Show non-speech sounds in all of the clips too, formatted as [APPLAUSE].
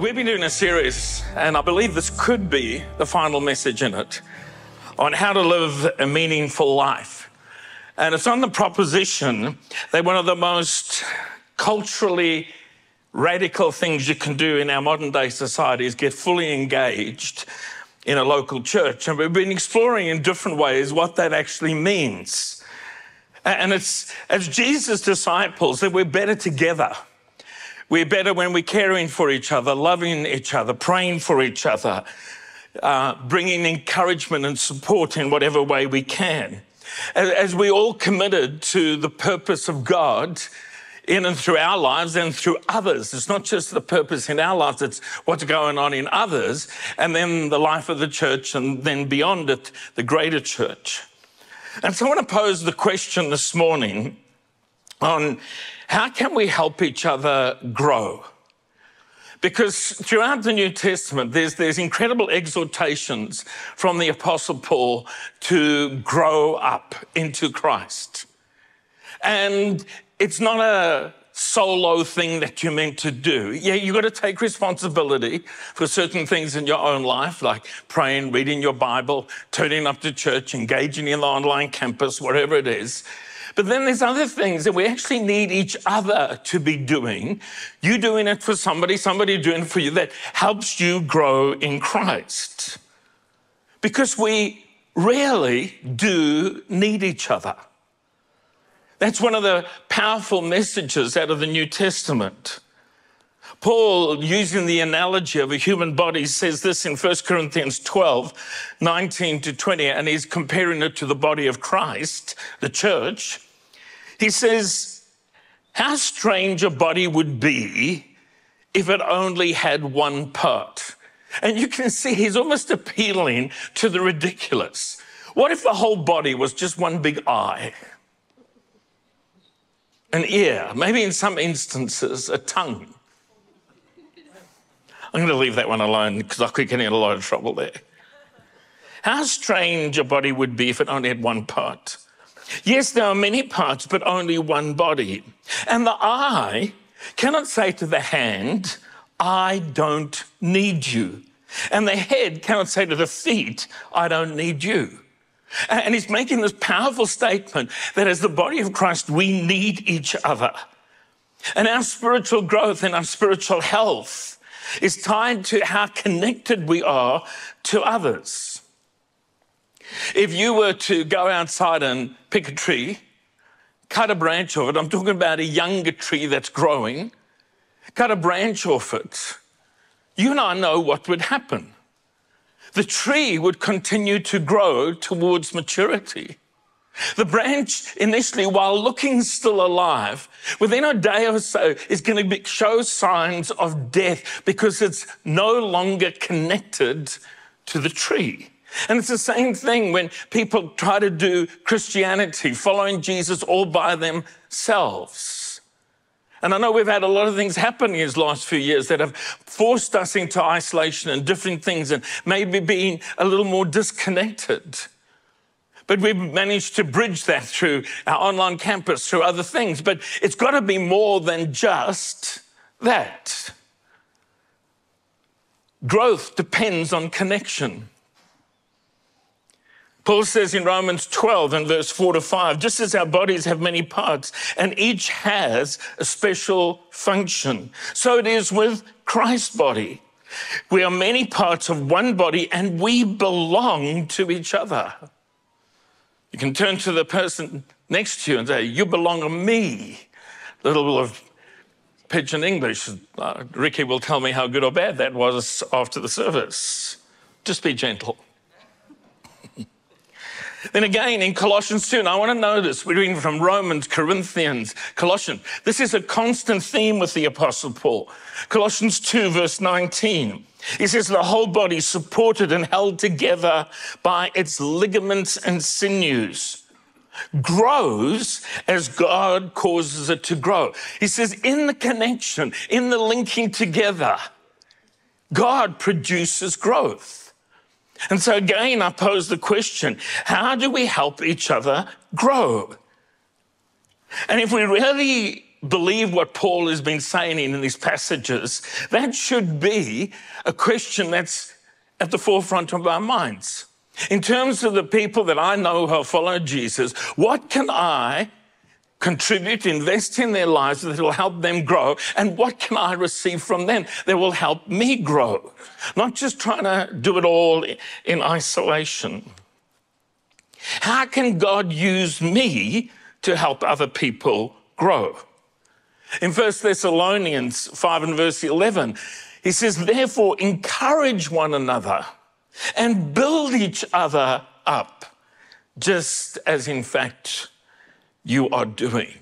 We've been doing a series, and I believe this could be the final message in it on how to live a meaningful life. And it's on the proposition that one of the most culturally radical things you can do in our modern day society is get fully engaged in a local church. And we've been exploring in different ways what that actually means. And it's as Jesus' disciples that we're better together. We're better when we're caring for each other, loving each other, praying for each other, uh, bringing encouragement and support in whatever way we can. As, we all committed to the purpose of God in and through our lives and through others. It's not just the purpose in our lives, it's what's going on in others, and then the life of the church, and then beyond it, the greater church. And so I want to pose the question this morning on how can we help each other grow? Because throughout the New Testament, there's, there's incredible exhortations from the Apostle Paul to grow up into Christ. And it's not a solo thing that you're meant to do. Yeah, you've got to take responsibility for certain things in your own life, like praying, reading your Bible, turning up to church, engaging in the online campus, whatever it is. But then there's other things that we actually need each other to be doing. You doing it for somebody, somebody doing it for you that helps you grow in Christ. Because we really do need each other. That's one of the powerful messages out of the New Testament. Paul, using the analogy of a human body, says this in 1 Corinthians 12, 19 to 20, and he's comparing it to the body of Christ, the church. He says, How strange a body would be if it only had one part. And you can see he's almost appealing to the ridiculous. What if the whole body was just one big eye? An ear, maybe in some instances, a tongue. I'm going to leave that one alone because I could get in a lot of trouble there. How strange a body would be if it only had one part. Yes, there are many parts, but only one body. And the eye cannot say to the hand, I don't need you. And the head cannot say to the feet, I don't need you. And he's making this powerful statement that as the body of Christ, we need each other. And our spiritual growth and our spiritual health is tied to how connected we are to others. If you were to go outside and pick a tree, cut a branch off it, I'm talking about a younger tree that's growing, cut a branch off it, you and I know what would happen. The tree would continue to grow towards maturity. The branch initially, while looking still alive, within a day or so is going to show signs of death because it's no longer connected to the tree. And it's the same thing when people try to do Christianity, following Jesus all by themselves. And I know we've had a lot of things happen in these last few years that have forced us into isolation and different things and maybe being a little more disconnected. But we've managed to bridge that through our online campus, through other things. But it's got to be more than just that. Growth depends on connection. Paul says in Romans 12 and verse 4 to 5, just as our bodies have many parts and each has a special function, so it is with Christ's body. We are many parts of one body and we belong to each other. You can turn to the person next to you and say, You belong to me. A little bit of pidgin English. Uh, Ricky will tell me how good or bad that was after the service. Just be gentle. Then again in Colossians 2, and I want to notice, we're reading from Romans, Corinthians, Colossians. This is a constant theme with the Apostle Paul. Colossians 2, verse 19. He says, the whole body supported and held together by its ligaments and sinews grows as God causes it to grow. He says, in the connection, in the linking together, God produces growth. And so again, I pose the question how do we help each other grow? And if we really believe what Paul has been saying in these passages, that should be a question that's at the forefront of our minds. In terms of the people that I know who follow Jesus, what can I contribute, invest in their lives that will help them grow? And what can I receive from them that will help me grow? Not just trying to do it all in isolation. How can God use me to help other people grow? In 1 Thessalonians 5 and verse 11, he says, Therefore, encourage one another and build each other up, just as in fact you are doing.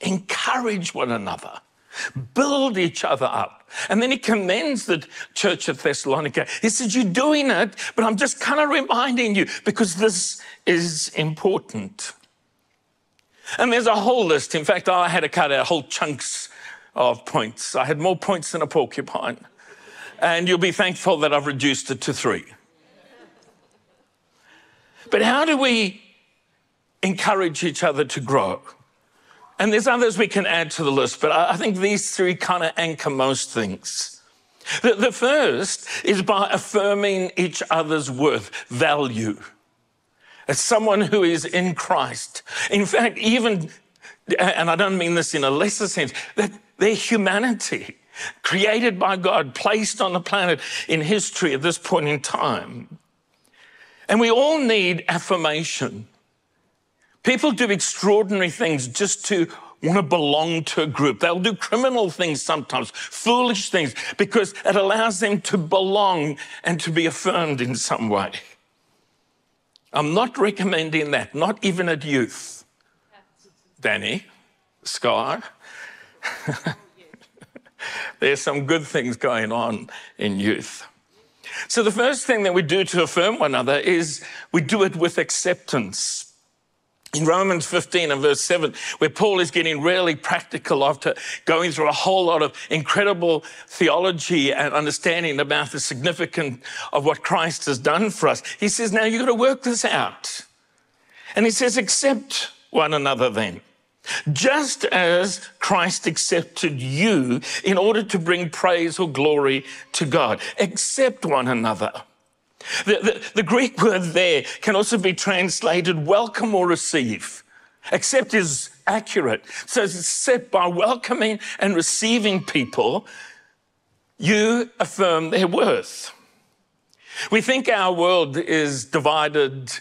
Encourage one another, build each other up. And then he commends the church of Thessalonica. He says, You're doing it, but I'm just kind of reminding you because this is important. And there's a whole list. In fact, I had to cut out whole chunks of points. I had more points than a porcupine. And you'll be thankful that I've reduced it to three. But how do we encourage each other to grow? And there's others we can add to the list, but I think these three kind of anchor most things. The, the first is by affirming each other's worth, value, as someone who is in Christ. In fact, even, and I don't mean this in a lesser sense, that their humanity, created by God, placed on the planet in history at this point in time. And we all need affirmation. People do extraordinary things just to want to belong to a group. They'll do criminal things sometimes, foolish things, because it allows them to belong and to be affirmed in some way. I'm not recommending that, not even at youth. Danny, Scar. [LAUGHS] There's some good things going on in youth. So, the first thing that we do to affirm one another is we do it with acceptance. In Romans 15 and verse 7, where Paul is getting really practical after going through a whole lot of incredible theology and understanding about the significance of what Christ has done for us, he says, Now you've got to work this out. And he says, Accept one another then just as Christ accepted you in order to bring praise or glory to God. Accept one another. The, the, the, Greek word there can also be translated welcome or receive. Accept is accurate. So accept by welcoming and receiving people, you affirm their worth. We think our world is divided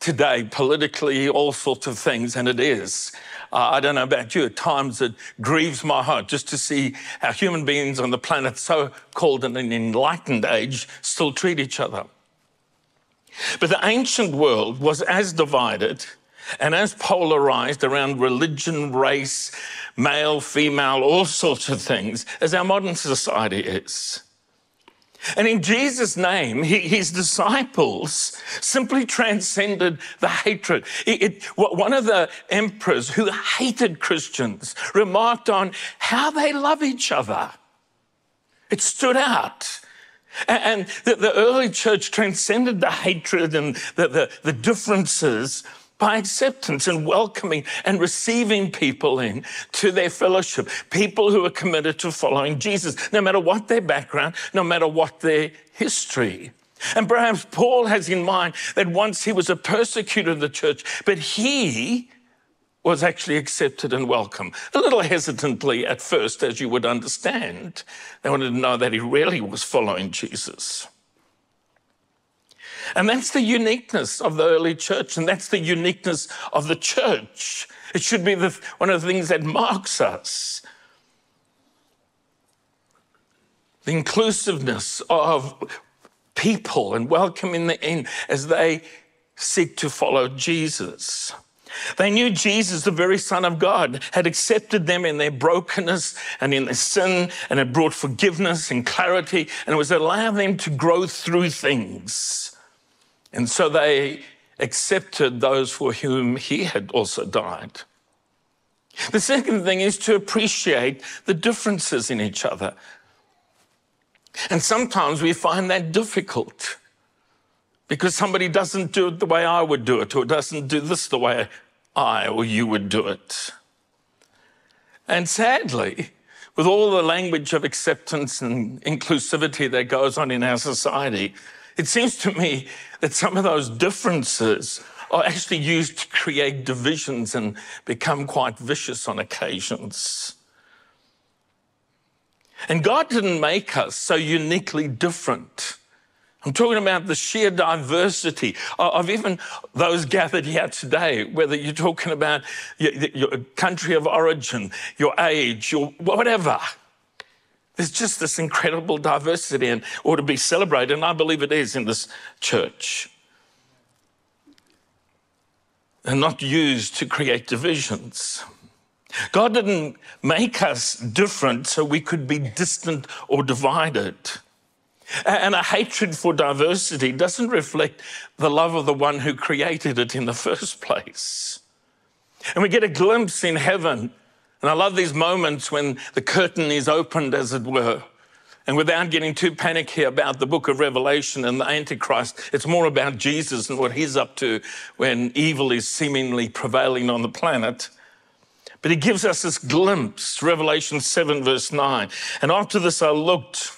today politically, all sorts of things, and it is. Uh, I don't know about you, at times it grieves my heart just to see how human beings on the planet, so called in an enlightened age, still treat each other. But the ancient world was as divided and as polarized around religion, race, male, female, all sorts of things as our modern society is. And in Jesus' name, he, his disciples simply transcended the hatred. It, it, one of the emperors who hated Christians remarked on how they love each other. It stood out. And the, the early church transcended the hatred and the, the, the differences by acceptance and welcoming and receiving people in to their fellowship, people who are committed to following Jesus, no matter what their background, no matter what their history. And perhaps Paul has in mind that once he was a persecutor of the church, but he was actually accepted and welcome. A little hesitantly at first, as you would understand. They wanted to know that he really was following Jesus. And that's the uniqueness of the early church, and that's the uniqueness of the church. It should be the, one of the things that marks us. The inclusiveness of people and welcoming them in as they seek to follow Jesus. They knew Jesus, the very Son of God, had accepted them in their brokenness and in their sin and had brought forgiveness and clarity and was allowing them to grow through things. And so they accepted those for whom he had also died. The second thing is to appreciate the differences in each other. And sometimes we find that difficult because somebody doesn't do it the way I would do it, or doesn't do this the way I or you would do it. And sadly, with all the language of acceptance and inclusivity that goes on in our society, it seems to me that some of those differences are actually used to create divisions and become quite vicious on occasions. And God didn't make us so uniquely different. I'm talking about the sheer diversity of even those gathered here today, whether you're talking about your, country of origin, your age, your whatever. There's just this incredible diversity and ought to be celebrated, and I believe it is in this church. And not used to create divisions. God didn't make us different so we could be distant or divided. And a hatred for diversity doesn't reflect the love of the one who created it in the first place. And we get a glimpse in heaven. And I love these moments when the curtain is opened, as it were. And without getting too panicky about the book of Revelation and the Antichrist, it's more about Jesus and what he's up to when evil is seemingly prevailing on the planet. But he gives us this glimpse, Revelation 7, verse 9. And after this, I looked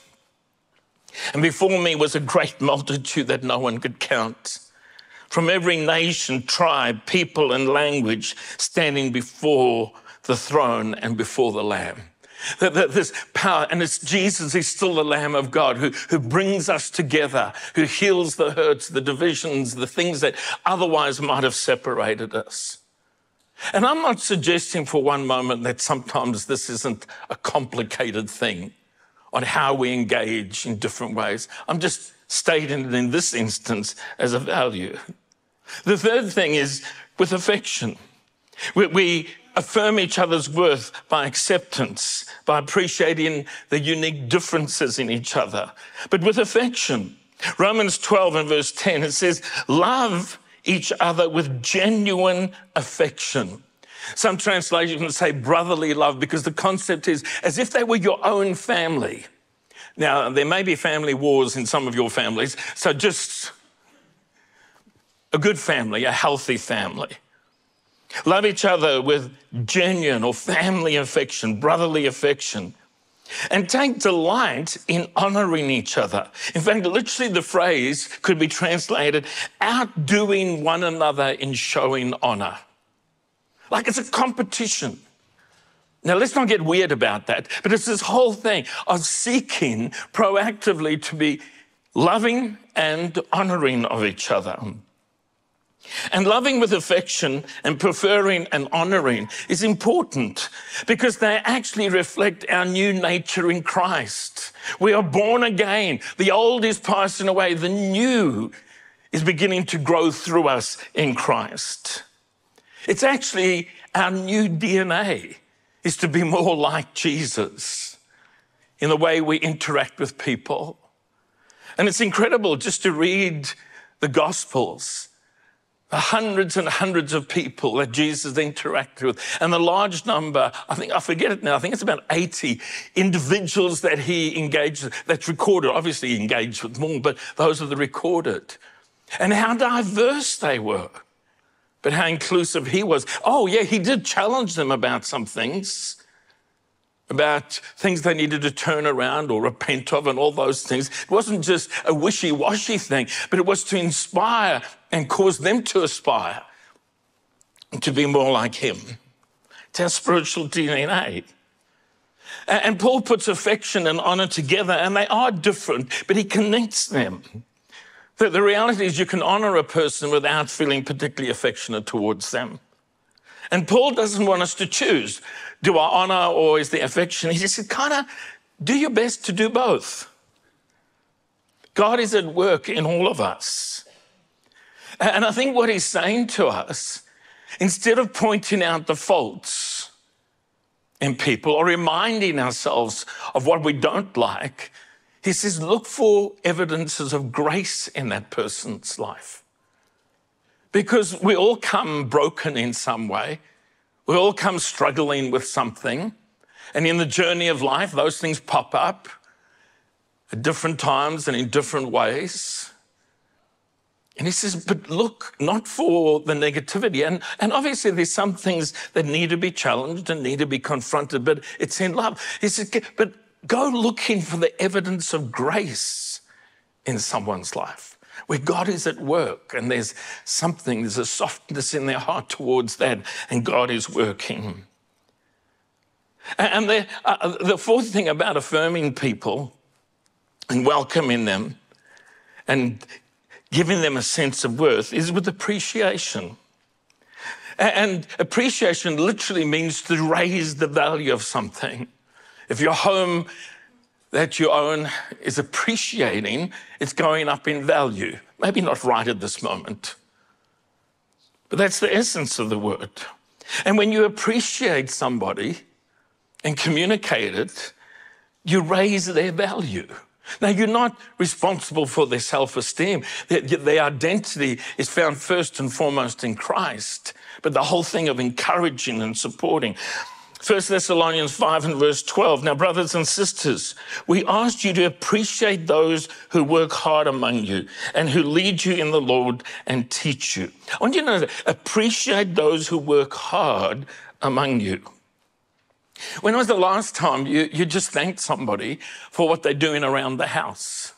and before me was a great multitude that no one could count. From every nation, tribe, people, and language standing before the throne and before the Lamb. That, this power, and it's Jesus, he's still the Lamb of God who, who brings us together, who heals the hurts, the divisions, the things that otherwise might have separated us. And I'm not suggesting for one moment that sometimes this isn't a complicated thing on how we engage in different ways. I'm just stating it in this instance as a value. The third thing is with affection. We, we affirm each other's worth by acceptance, by appreciating the unique differences in each other, but with affection. Romans 12 and verse 10, it says, Love each other with genuine affection. Some translations say brotherly love because the concept is as if they were your own family. Now, there may be family wars in some of your families, so just a good family, a healthy family. Love each other with genuine or family affection, brotherly affection. And take delight in honoring each other. In fact, literally, the phrase could be translated outdoing one another in showing honor. Like it's a competition. Now, let's not get weird about that, but it's this whole thing of seeking proactively to be loving and honoring of each other. And loving with affection and preferring and honoring is important because they actually reflect our new nature in Christ. We are born again. The old is passing away. The new is beginning to grow through us in Christ. It's actually our new DNA is to be more like Jesus in the way we interact with people. And it's incredible just to read the Gospels, the hundreds and hundreds of people that Jesus interacted with, and the large number, I think, I forget it now, I think it's about 80 individuals that he engaged, that's recorded. Obviously, he engaged with more, but those are the recorded. And how diverse they were but how inclusive he was. Oh, yeah, he did challenge them about some things, about things they needed to turn around or repent of and all those things. It wasn't just a wishy washy thing, but it was to inspire and cause them to aspire to be more like him. It's our spiritual DNA. And Paul puts affection and honor together, and they are different, but he connects them. The, the reality is, you can honor a person without feeling particularly affectionate towards them. And Paul doesn't want us to choose do I honor or is there affection? He just kind of do your best to do both. God is at work in all of us. And I think what he's saying to us, instead of pointing out the faults in people or reminding ourselves of what we don't like, he says, look for evidences of grace in that person's life. Because we all come broken in some way. We all come struggling with something. And in the journey of life, those things pop up at different times and in different ways. And he says, but look, not for the negativity. And, and obviously, there's some things that need to be challenged and need to be confronted, but it's in love. He says, but go looking for the evidence of grace in someone's life where God is at work and there's something, there's a softness in their heart towards that, and God is working. And the, uh, the fourth thing about affirming people and welcoming them and giving them a sense of worth is with appreciation. And appreciation literally means to raise the value of something. If your home that you own is appreciating, it's going up in value. Maybe not right at this moment, but that's the essence of the word. And when you appreciate somebody and communicate it, you raise their value. Now, you're not responsible for their self esteem. Their, their, identity is found first and foremost in Christ. But the whole thing of encouraging and supporting. 1 Thessalonians 5 and verse 12. Now, brothers and sisters, we ask you to appreciate those who work hard among you and who lead you in the Lord and teach you. I want you to know that appreciate those who work hard among you. When was the last time you, you just thanked somebody for what they're doing around the house?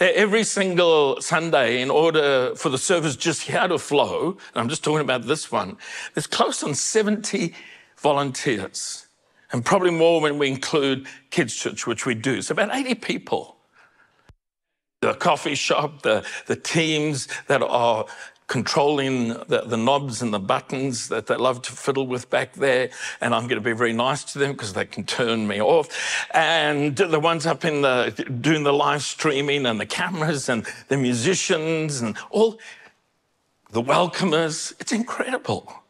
Every single Sunday, in order for the service just here to flow, and I'm just talking about this one, there's close on 70 volunteers, and probably more when we include Kids Church, which we do. So about 80 people. The coffee shop, the, the teams that are controlling the, the, knobs and the buttons that they love to fiddle with back there. And I'm going to be very nice to them because they can turn me off. And the ones up in the, doing the live streaming and the cameras and the musicians and all the welcomers. It's incredible.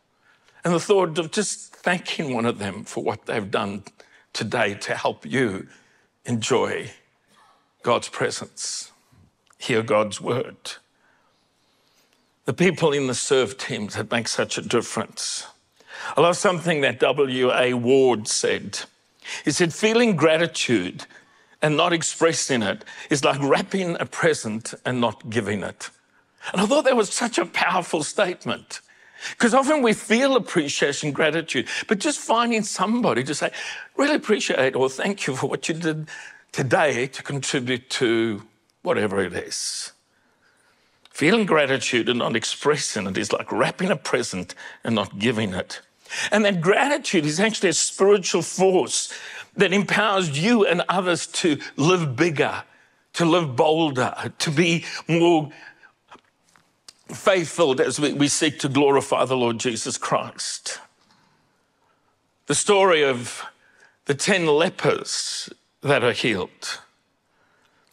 And the thought of just thanking one of them for what they've done today to help you enjoy God's presence, hear God's word the people in the serve teams that make such a difference. I love something that W.A. Ward said. He said, feeling gratitude and not expressing it is like wrapping a present and not giving it. And I thought that was such a powerful statement. Because often we feel appreciation, gratitude, but just finding somebody to say, really appreciate or thank you for what you did today to contribute to whatever it is. Feeling gratitude and not expressing it is like wrapping a present and not giving it. And that gratitude is actually a spiritual force that empowers you and others to live bigger, to live bolder, to be more faithful as we, we seek to glorify the Lord Jesus Christ. The story of the 10 lepers that are healed.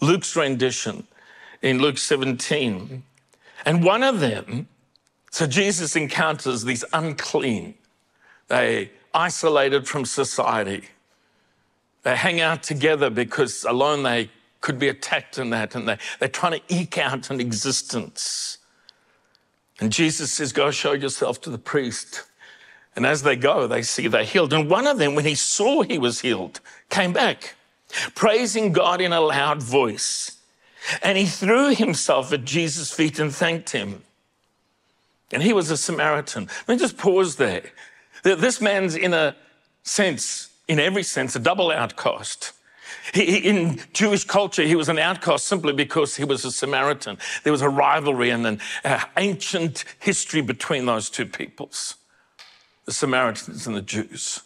Luke's rendition in Luke 17 and one of them, so Jesus encounters these unclean, they isolated from society. They hang out together because alone they could be attacked in that, and they, they're trying to eke out an existence. And Jesus says, Go show yourself to the priest. And as they go, they see they're healed. And one of them, when he saw he was healed, came back, praising God in a loud voice. And he threw himself at Jesus' feet and thanked him. And he was a Samaritan. Let me just pause there. This man's, in a sense, in every sense, a double outcast. He, in Jewish culture, he was an outcast simply because he was a Samaritan. There was a rivalry and an uh, ancient history between those two peoples, the Samaritans and the Jews.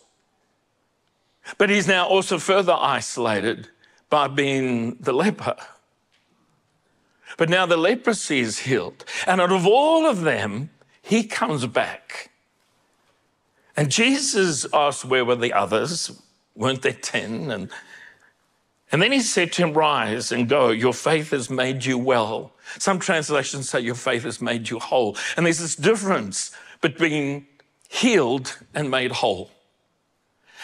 But he's now also further isolated by being the leper. But now the leprosy is healed. And out of all of them, he comes back. And Jesus asked, Where were the others? Weren't there 10? And, and then he said to him, Rise and go. Your faith has made you well. Some translations say, Your faith has made you whole. And there's this difference between healed and made whole.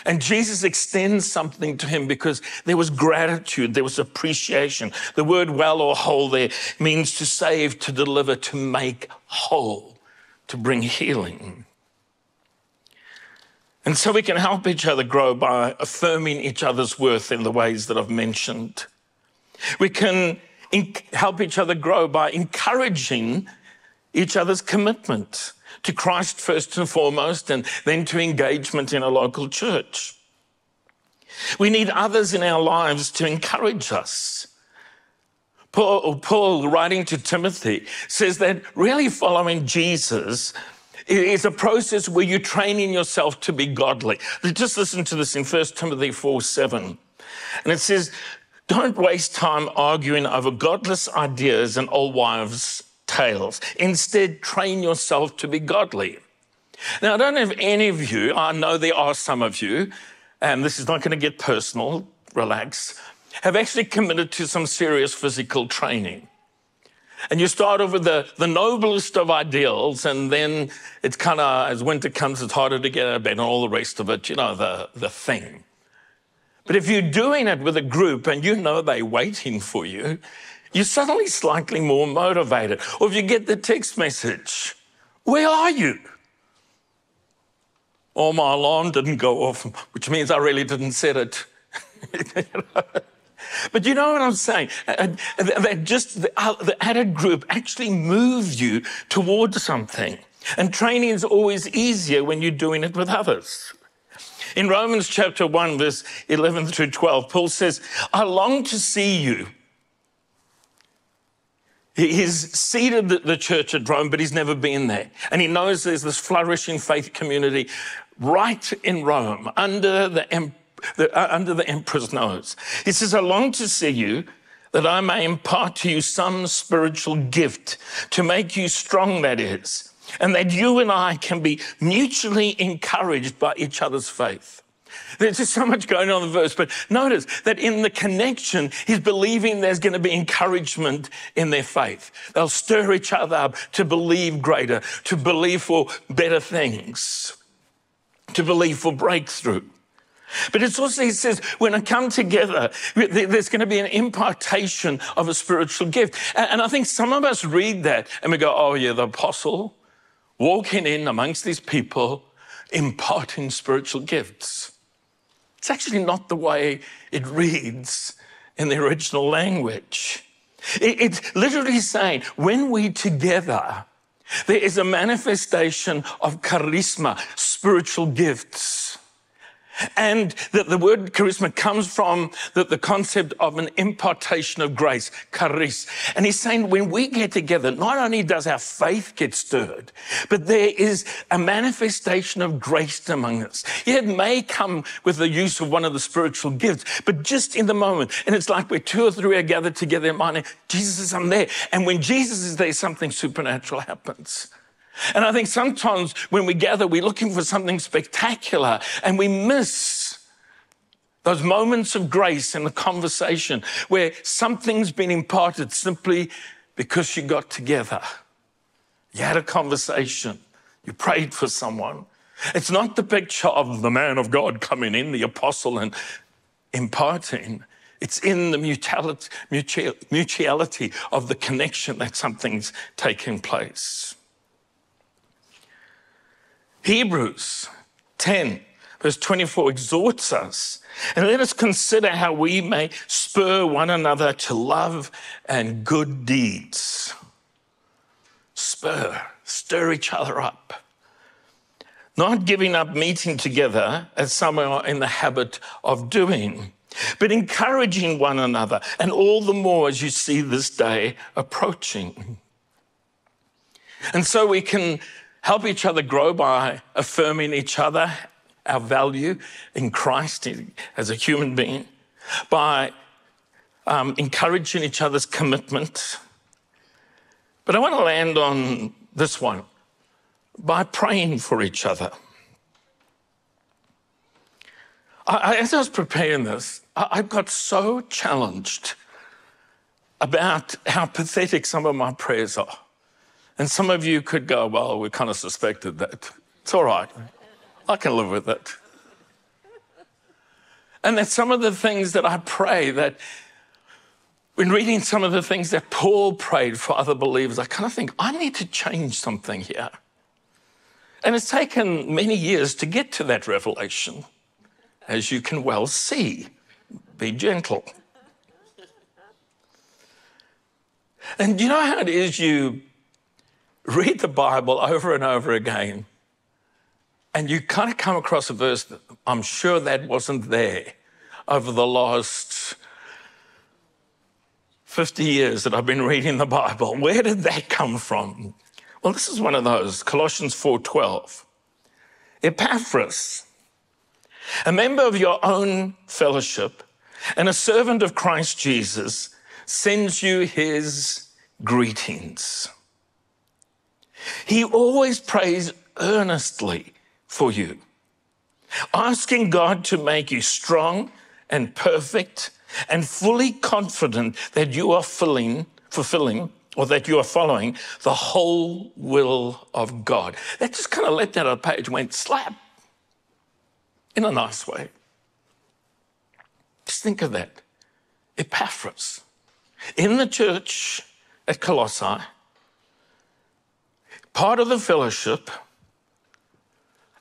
And Jesus extends something to him because there was gratitude, there was appreciation. The word well or whole there means to save, to deliver, to make whole, to bring healing. And so we can help each other grow by affirming each other's worth in the ways that I've mentioned. We can help each other grow by encouraging each other's commitment to Christ first and foremost, and then to engagement in a local church. We need others in our lives to encourage us. Paul, Paul, writing to Timothy, says that really following Jesus is a process where you're training yourself to be godly. Just listen to this in 1 Timothy 4 7. And it says, Don't waste time arguing over godless ideas and old wives' tales. Instead, train yourself to be godly. Now, I don't know if any of you, I know there are some of you, and this is not going to get personal, relax, have actually committed to some serious physical training. And you start over the, the noblest of ideals, and then it's kind of, as winter comes, it's harder to get out of bed and all the rest of it, you know, the, the thing. But if you're doing it with a group and you know they're waiting for you, you're suddenly slightly more motivated. Or if you get the text message, where are you? Oh, my alarm didn't go off, which means I really didn't set it. [LAUGHS] but you know what I'm saying? Uh, that just the, uh, the added group actually moves you towards something. And training is always easier when you're doing it with others. In Romans chapter 1, verse 11 through 12, Paul says, I long to see you. He's seeded the church at Rome, but he's never been there. And he knows there's this flourishing faith community right in Rome under the, uh, Uh, under the emperor's nose. He says, I long to see you that I may impart to you some spiritual gift to make you strong, that is, and that you and I can be mutually encouraged by each other's faith. There's just so much going on in the verse, but notice that in the connection, he's believing there's going to be encouragement in their faith. They'll stir each other up to believe greater, to believe for better things, to believe for breakthrough. But it's also, he says, when I come together, there's going to be an impartation of a spiritual gift. And I think some of us read that and we go, oh, yeah, the apostle walking in amongst these people, imparting spiritual gifts. It's actually not the way it reads in the original language. It's literally saying when we together, there is a manifestation of charisma, spiritual gifts. And that the word charisma comes from the, the concept of an impartation of grace, charis. And he's saying when we get together, not only does our faith get stirred, but there is a manifestation of grace among us. It may come with the use of one of the spiritual gifts, but just in the moment. And it's like where two or three are gathered together in my name. Jesus is, I'm there. And when Jesus is there, something supernatural happens. And I think sometimes when we gather, we're looking for something spectacular and we miss those moments of grace in the conversation where something's been imparted simply because you got together. You had a conversation. You prayed for someone. It's not the picture of the man of God coming in, the apostle, and imparting. It's in the mutuality, mutuality of the connection that something's taking place. Hebrews 10, verse 24 exhorts us. And let us consider how we may spur one another to love and good deeds. Spur, stir each other up. Not giving up meeting together as some are in the habit of doing, but encouraging one another, and all the more as you see this day approaching. And so we can help each other grow by affirming each other, our value in Christ as a human being, by um, encouraging each other's commitment. But I want to land on this one by praying for each other. I, as I was preparing this, I, I got so challenged about how pathetic some of my prayers are. And some of you could go, well, we kind of suspected that. It's all right. I can live with it. And that's some of the things that I pray that when reading some of the things that Paul prayed for other believers, I kind of think, I need to change something here. And it's taken many years to get to that revelation, as you can well see. Be gentle. And you know how it is you read the Bible over and over again, and you kind of come across a verse that I'm sure that wasn't there over the last 50 years that I've been reading the Bible. Where did that come from? Well, this is one of those, Colossians 4:12. Epaphras, a member of your own fellowship and a servant of Christ Jesus, sends you his greetings. He always prays earnestly for you, asking God to make you strong and perfect and fully confident that you are filling, fulfilling or that you are following the whole will of God. That just kind of leapt out of the page, went slap in a nice way. Just think of that. Epaphras in the church at Colossae, part of the fellowship,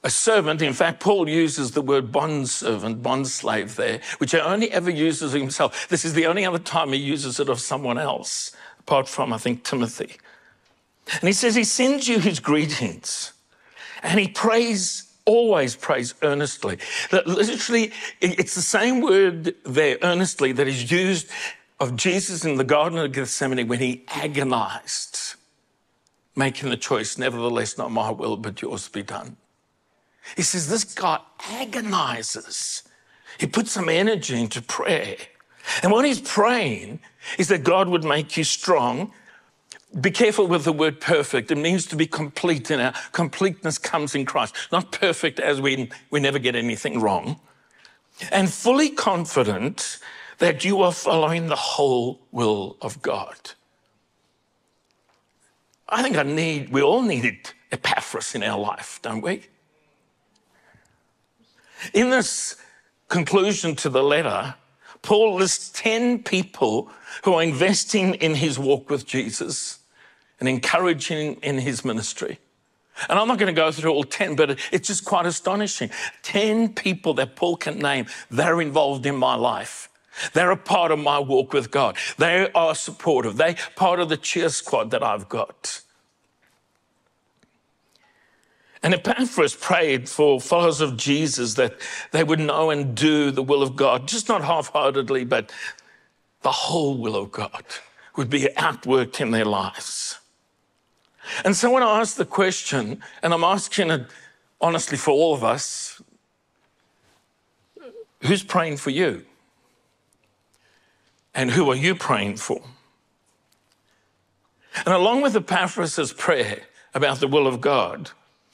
a servant, in fact, Paul uses the word bond servant, bond slave there, which he only ever uses himself. This is the only other time he uses it of someone else, apart from, I think, Timothy. And he says he sends you his greetings and he prays, always prays earnestly. That literally, it's the same word there, earnestly, that is used of Jesus in the Garden of Gethsemane when he agonized, making the choice, nevertheless, not my will, but yours be done. He says, This God agonizes. He puts some energy into prayer. And what he's praying is that God would make you strong. Be careful with the word perfect. It means to be complete, and our completeness comes in Christ. Not perfect as we, we never get anything wrong. And fully confident that you are following the whole will of God. I think I need, we all needed Epaphras in our life, don't we? In this conclusion to the letter, Paul lists 10 people who are investing in his walk with Jesus and encouraging in his ministry. And I'm not going to go through all 10, but it's just quite astonishing. 10 people that Paul can name, they're involved in my life. They're a part of my walk with God. They are supportive. They're part of the cheer squad that I've got. And Epaphras prayed for followers of Jesus that they would know and do the will of God, just not half heartedly, but the whole will of God would be outworked in their lives. And so when I ask the question, and I'm asking it honestly for all of us, who's praying for you? And who are you praying for? And along with Epaphras' prayer about the will of God,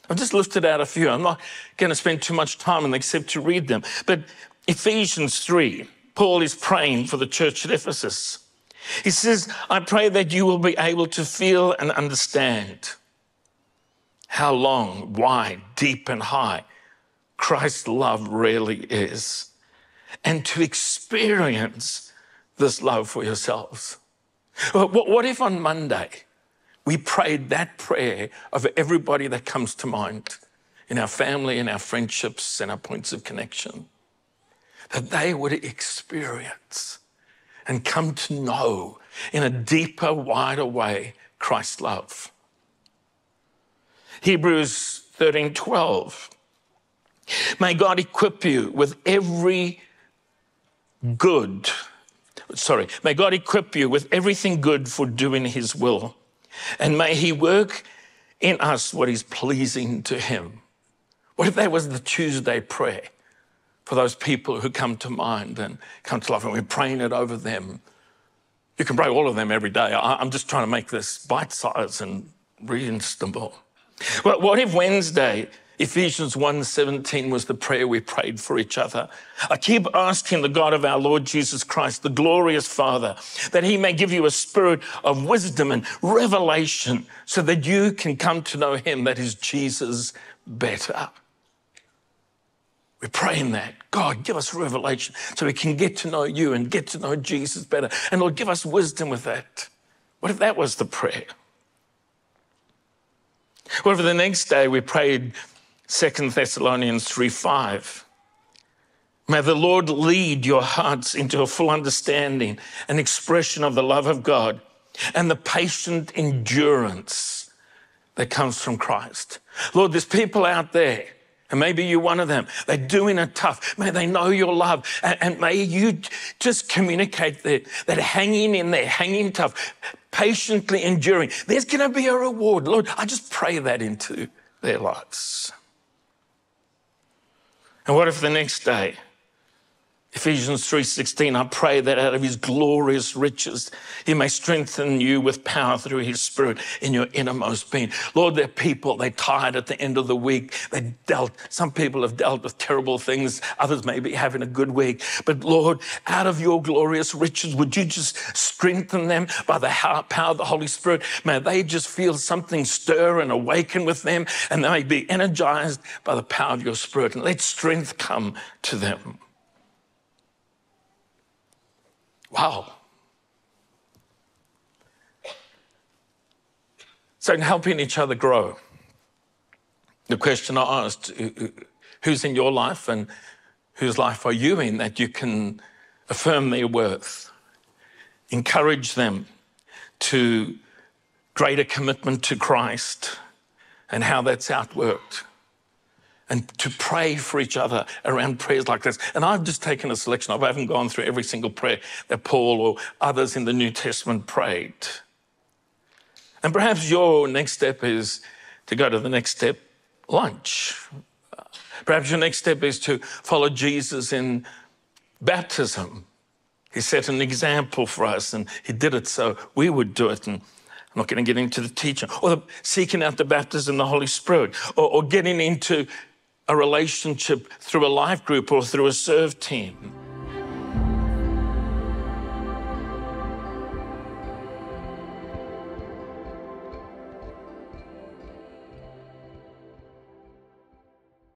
I've just lifted out a few. I'm not going to spend too much time on them except to read them. But Ephesians 3, Paul is praying for the church at Ephesus. He says, I pray that you will be able to feel and understand how long, wide, deep, and high Christ's love really is, and to experience this love for yourselves. What if on Monday we prayed that prayer of everybody that comes to mind in our family, in our friendships, in our points of connection, that they would experience and come to know in a deeper, wider way Christ's love. Hebrews 13 12. May God equip you with every good, sorry, may God equip you with everything good for doing his will and may He work in us what is pleasing to Him. What if that was the Tuesday prayer for those people who come to mind and come to life and we're praying it over them? You can pray all of them every day. I'm just trying to make this bite size and reasonable. Well, what if Wednesday Ephesians 1:17 was the prayer we prayed for each other. I keep asking the God of our Lord Jesus Christ, the glorious Father, that he may give you a spirit of wisdom and revelation so that you can come to know him that is Jesus better. We're praying that. God, give us revelation so we can get to know you and get to know Jesus better. And Lord, give us wisdom with that. What if that was the prayer? Well, for the next day, we prayed 2 Thessalonians 3 5. May the Lord lead your hearts into a full understanding and expression of the love of God and the patient endurance that comes from Christ. Lord, there's people out there and maybe you're one of them. They're doing it tough. May they know your love. And, and may you just communicate that, that hanging in there, hanging tough, patiently enduring. There's going to be a reward. Lord, I just pray that into their lives. And what if the next day Ephesians 3:16 I pray that out of his glorious riches he may strengthen you with power through his spirit in your innermost being. Lord, there are people they tired at the end of the week. They dealt some people have dealt with terrible things, others may be having a good week. But Lord, out of your glorious riches would you just strengthen them by the power of the Holy Spirit? May they just feel something stir and awaken with them and they may be energized by the power of your spirit and let strength come to them. Wow. So, in helping each other grow, the question I asked who's in your life and whose life are you in that you can affirm their worth, encourage them to greater commitment to Christ and how that's outworked and to pray for each other around prayers like this. And I've just taken a selection I haven't gone through every single prayer that Paul or others in the New Testament prayed. And perhaps your next step is to go to the next step lunch. Perhaps your next step is to follow Jesus in baptism. He set an example for us and he did it so we would do it. And I'm not going to get into the teaching or the seeking out the baptism of the Holy Spirit or, or getting into a relationship through a life group or through a serve team.